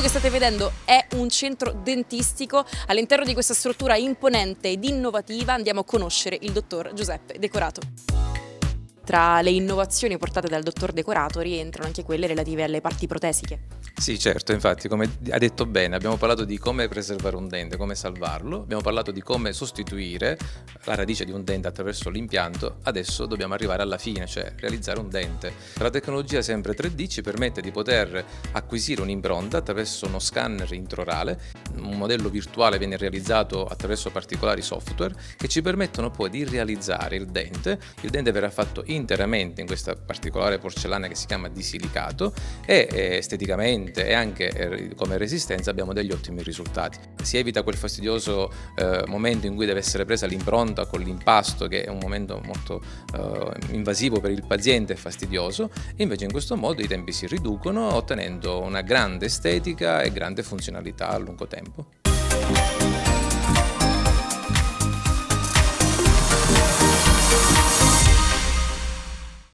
che state vedendo è un centro dentistico. All'interno di questa struttura imponente ed innovativa andiamo a conoscere il dottor Giuseppe Decorato. Tra le innovazioni portate dal dottor Decorato rientrano anche quelle relative alle parti protesiche. Sì, certo, infatti, come ha detto bene, abbiamo parlato di come preservare un dente, come salvarlo, abbiamo parlato di come sostituire la radice di un dente attraverso l'impianto, adesso dobbiamo arrivare alla fine, cioè realizzare un dente. La tecnologia sempre 3D ci permette di poter acquisire un'impronta attraverso uno scanner intraorale, un modello virtuale viene realizzato attraverso particolari software che ci permettono poi di realizzare il dente, il dente verrà fatto in interamente in questa particolare porcellana che si chiama di silicato e eh, esteticamente e anche eh, come resistenza abbiamo degli ottimi risultati. Si evita quel fastidioso eh, momento in cui deve essere presa l'impronta con l'impasto che è un momento molto eh, invasivo per il paziente e fastidioso, invece in questo modo i tempi si riducono ottenendo una grande estetica e grande funzionalità a lungo tempo.